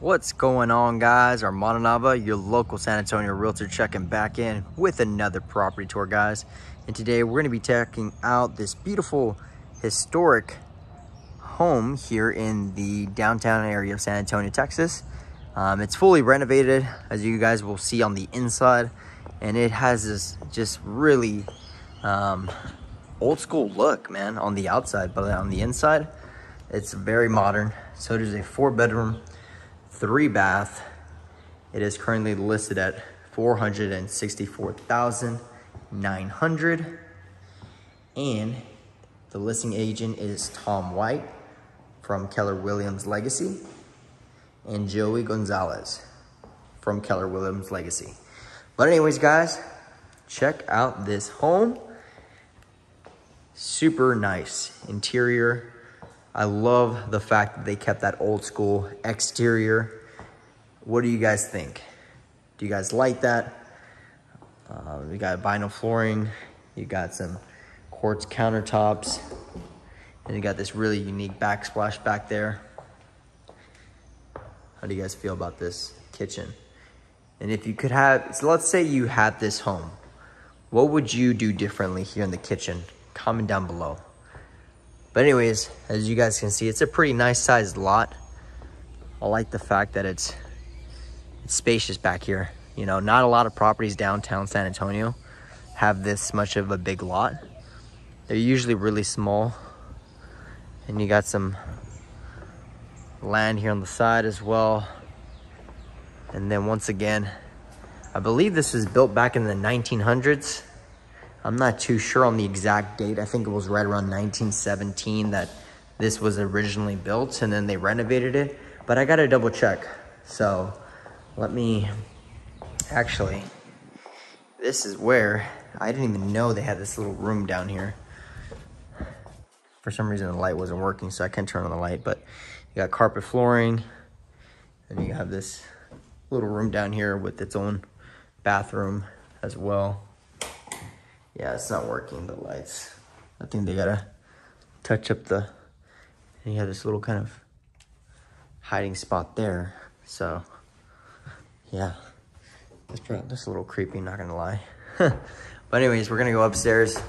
What's going on guys? Armando Nava, your local San Antonio realtor checking back in with another property tour guys. And today we're gonna be checking out this beautiful historic home here in the downtown area of San Antonio, Texas. Um, it's fully renovated as you guys will see on the inside. And it has this just really um, old school look, man, on the outside, but on the inside, it's very modern. So it is a four bedroom, three bath. It is currently listed at 464,900. And the listing agent is Tom White from Keller Williams Legacy and Joey Gonzalez from Keller Williams Legacy. But anyways, guys, check out this home. Super nice interior I love the fact that they kept that old school exterior. What do you guys think? Do you guys like that? Um, we got vinyl flooring. You got some quartz countertops. And you got this really unique backsplash back there. How do you guys feel about this kitchen? And if you could have, so let's say you had this home. What would you do differently here in the kitchen? Comment down below. But anyways, as you guys can see, it's a pretty nice sized lot. I like the fact that it's, it's spacious back here. You know, not a lot of properties downtown San Antonio have this much of a big lot. They're usually really small. And you got some land here on the side as well. And then once again, I believe this was built back in the 1900s. I'm not too sure on the exact date. I think it was right around 1917 that this was originally built and then they renovated it. But I gotta double check. So let me, actually, this is where, I didn't even know they had this little room down here. For some reason the light wasn't working so I can't turn on the light, but you got carpet flooring. And you have this little room down here with its own bathroom as well. Yeah, it's not working, the lights. I think they gotta touch up the, and you have this little kind of hiding spot there. So, yeah, it's, pretty, that's a little creepy, not gonna lie. but anyways, we're gonna go upstairs.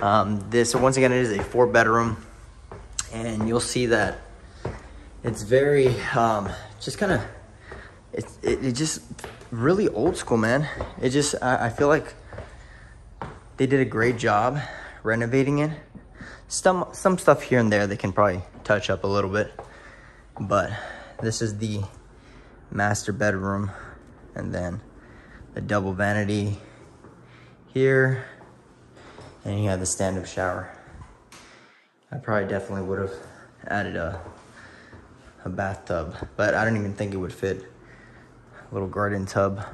Um, this, once again, it is a four bedroom and you'll see that it's very, um, just kind of, it, it, it just really old school, man. It just, I, I feel like they did a great job renovating it. Some, some stuff here and there they can probably touch up a little bit. But this is the master bedroom. And then the double vanity here. And you have the stand-up shower. I probably definitely would have added a, a bathtub, but I don't even think it would fit. A little garden tub.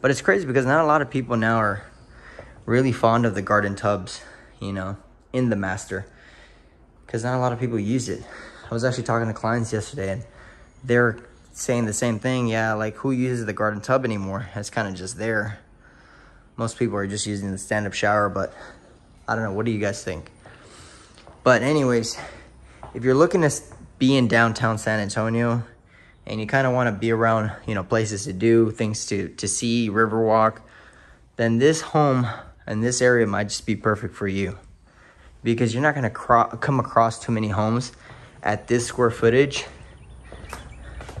But it's crazy because not a lot of people now are really fond of the garden tubs, you know, in the master because not a lot of people use it. I was actually talking to clients yesterday and they're saying the same thing. Yeah, like who uses the garden tub anymore? It's kind of just there. Most people are just using the stand-up shower, but I don't know. What do you guys think? But anyways, if you're looking to be in downtown San Antonio and you kind of want to be around, you know, places to do, things to, to see, Riverwalk, then this home and this area might just be perfect for you. Because you're not going to come across too many homes at this square footage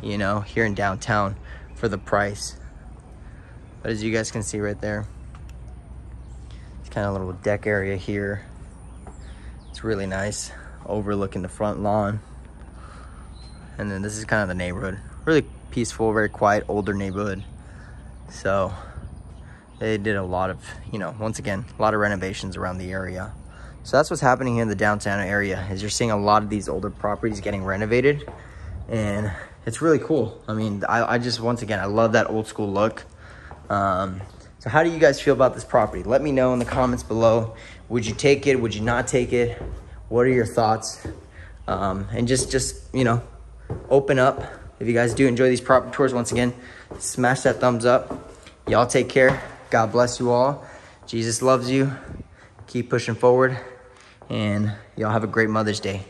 you know here in downtown for the price. But as you guys can see right there it's kind of a little deck area here. It's really nice overlooking the front lawn. And then this is kind of the neighborhood. Really peaceful very quiet older neighborhood. So they did a lot of, you know, once again, a lot of renovations around the area. So that's what's happening here in the downtown area is you're seeing a lot of these older properties getting renovated and it's really cool. I mean, I, I just, once again, I love that old school look. Um, so how do you guys feel about this property? Let me know in the comments below. Would you take it? Would you not take it? What are your thoughts? Um, and just, just, you know, open up. If you guys do enjoy these property tours, once again, smash that thumbs up. Y'all take care. God bless you all. Jesus loves you. Keep pushing forward. And y'all have a great Mother's Day.